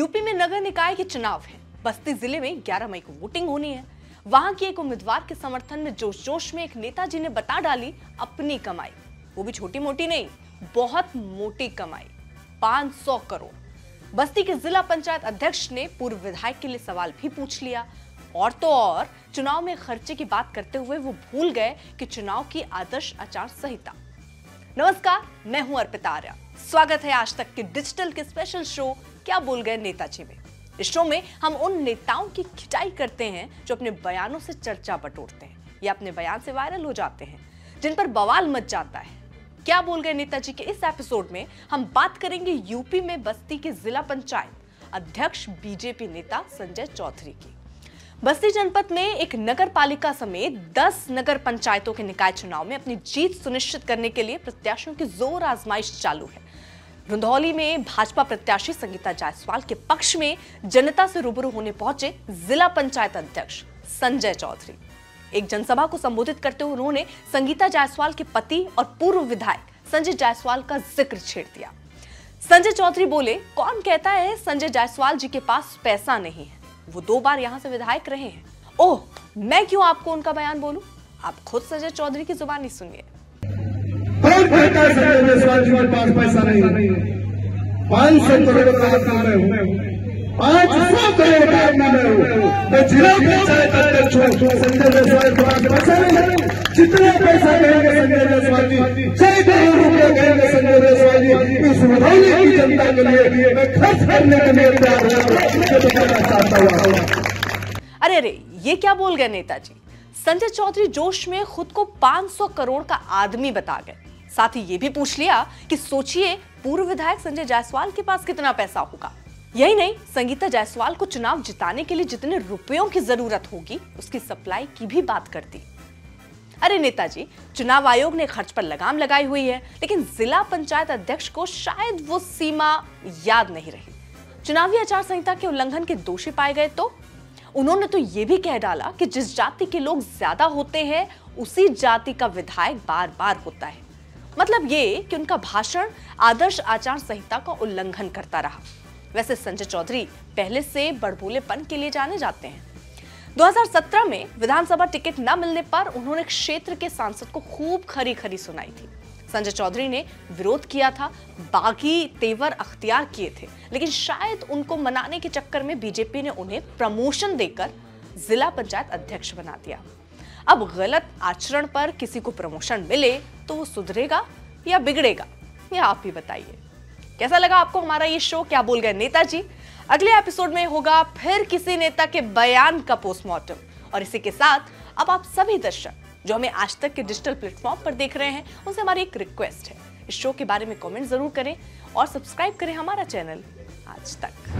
UP में नगर निकाय के चुनाव है। बस्ती ज़िले में 11 मई को वोटिंग होनी है। वहाँ की एक उम्मीदवार के समर्थन में जोश जोश में एक नेताजी ने बता डाली अपनी कमाई। वो भी छोटी मोटी नहीं, बहुत मोटी कमाई 500 करोड़। बस्ती के जिला पंचायत अध्यक्ष ने पूर्व विधायक के लिए सवाल भी पूछ लिया। और तो और, चुनाव में खर्चे की बात करते हुए वो भूल गए कि चुनाव की आदर्श आचार संहिता। नमस्कार, मैं हूँ अर्पिता आर्या। स्वागत है आज तक के डिजिटल के स्पेशल शो क्या बोल गए नेताजी में? इस शो में हम उन नेताओं की खिंचाई करते हैं जो अपने बयानों से चर्चा बटोरते हैं, या अपने बयान से वायरल हो जाते हैं, जिन पर बवाल मच जाता है। क्या बोल गए नेताजी के इस एपिसोड में हम बात करेंगे यूपी में बस्ती के जिला पंचायत अध्यक्ष बीजेपी नेता संजय चौधरी की। बस्ती जनपद में एक नगर पालिका समेत 10 नगर पंचायतों के निकाय चुनाव में अपनी जीत सुनिश्चित करने के लिए प्रत्याशियों की ज़ोर आजमाइश चालू है। रुंधौली में भाजपा प्रत्याशी संगीता जायसवाल के पक्ष में जनता से रूबरू होने पहुँचे जिला पंचायत अध्यक्ष संजय चौधरी। एक जनसभा को संबोधित करते हुए उन्होंने संगीता जायसवाल के पति और पूर्व विधायक संजय जायसवाल का ज़िक्र छेड़ दिया। संजय चौधरी बोले, कौन कहता है संजय जायसवाल जी के पास पैसा नहीं है? वो दो बार यहाँ से विधायक रहे हैं। ओह, मैं क्यों आपको उनका बयान बोलूँ? आप खुद संजय चौधरी की जुबानी सुनिए। कहता है संजय जायसवाल जी के पास पैसा नहीं पाँच सौ करोड़ का काम हूँ पाँच सौ करोड़ का काम हूँ मैं जिला पंचायत अध्यक्ष हूँ संजय जायसवाल के पास पैसा नहीं जितना पैसा कहेंगे संजय जायसवाल जी छह करोड़ रुपए कहेंगे संजय जायसवाल जी इस मुरौली की जनता के लिए खर्च करने के लिए तैयार हूँ हूँ अरे अरे, ये क्या बोल गए नेताजी? संजय चौधरी जोश में खुद को 500 करोड़ का आदमी बता गए। साथ ही ये भी पूछ लिया कि सोचिए, पूर्व विधायक संजय जायसवाल के पास कितना पैसा होगा। यही नहीं, संगीता जायसवाल को चुनाव जिताने के लिए जितने रुपयों की ज़रूरत होगी, उसकी सप्लाई की भी बात कर दी अरे नेताजी, चुनाव आयोग ने खर्च पर लगाम लगाई हुई है, लेकिन जिला पंचायत अध्यक्ष को शायद वो सीमा याद नहीं रही। चुनावी आचार संहिता के उल्लंघन के दोषी पाए गए तो? उन्होंने तो ये भी कह डाला कि जिस जाति के लोग ज़्यादा होते हैं, उसी जाति का विधायक बार बार होता है। मतलब ये कि उनका भाषण आदर्श आचार संहिता का उल्लंघन करता रहा। वैसे संजय चौधरी पहले से बड़बोलेपन के लिए जाने जाते हैं। 2017 में विधानसभा टिकट न मिलने पर उन्होंने क्षेत्र के सांसद को खूब खरी खरी सुनाई थी। संजय चौधरी ने विरोध किया था, बागी तेवर अख्तियार किए थे, लेकिन शायद उनको मनाने के चक्कर में बीजेपी ने उन्हें प्रमोशन देकर जिला पंचायत अध्यक्ष बना दिया। अब गलत आचरण पर किसी को प्रमोशन मिले तो वो सुधरेगा या बिगड़ेगा, या आप ही बताइए। कैसा लगा आपको हमारा ये शो क्या बोल गए नेताजी? अगले एपिसोड में होगा फिर किसी नेता के बयान का पोस्टमार्टम और इसी के साथ अब आप सभी दर्शक, जो हमें आज तक के डिजिटल प्लेटफॉर्म पर देख रहे हैं, उनसे हमारी एक रिक्वेस्ट है। इस शो के बारे में कमेंट ज़रूर करें और सब्सक्राइब करें हमारा चैनल आज तक।